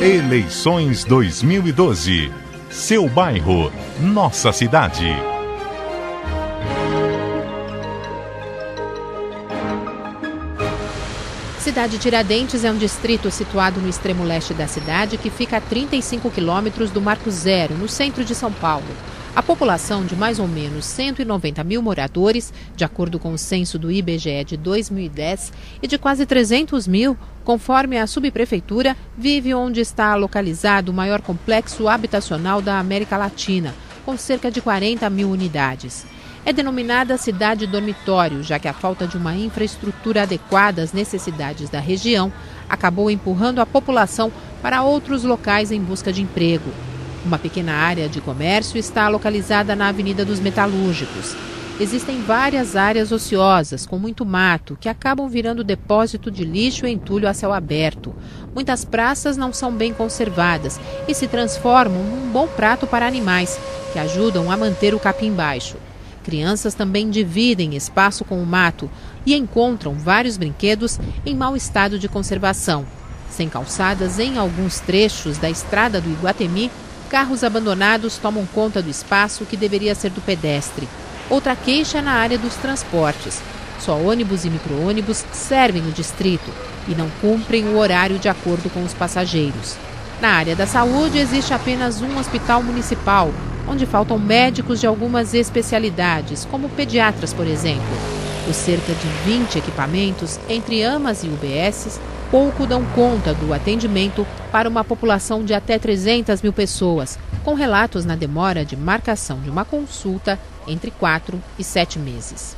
Eleições 2012. Seu bairro, nossa cidade. Cidade Tiradentes é um distrito situado no extremo leste da cidade que fica a 35 quilômetros do Marco Zero, no centro de São Paulo. A população de mais ou menos 190 mil moradores, de acordo com o censo do IBGE de 2010, e de quase 300 mil, conforme a subprefeitura, vive onde está localizado o maior complexo habitacional da América Latina, com cerca de 40 mil unidades. É denominada cidade dormitório, já que a falta de uma infraestrutura adequada às necessidades da região acabou empurrando a população para outros locais em busca de emprego. Uma pequena área de comércio está localizada na Avenida dos Metalúrgicos. Existem várias áreas ociosas com muito mato que acabam virando depósito de lixo e entulho a céu aberto. Muitas praças não são bem conservadas e se transformam num bom prato para animais, que ajudam a manter o capim baixo. Crianças também dividem espaço com o mato e encontram vários brinquedos em mau estado de conservação. Sem calçadas em alguns trechos da estrada do Iguatemi, Carros abandonados tomam conta do espaço que deveria ser do pedestre. Outra queixa é na área dos transportes. Só ônibus e micro-ônibus servem o distrito e não cumprem o horário de acordo com os passageiros. Na área da saúde, existe apenas um hospital municipal, onde faltam médicos de algumas especialidades, como pediatras, por exemplo. Os cerca de 20 equipamentos, entre AMAs e UBSs, pouco dão conta do atendimento para uma população de até 300 mil pessoas, com relatos na demora de marcação de uma consulta entre quatro e sete meses.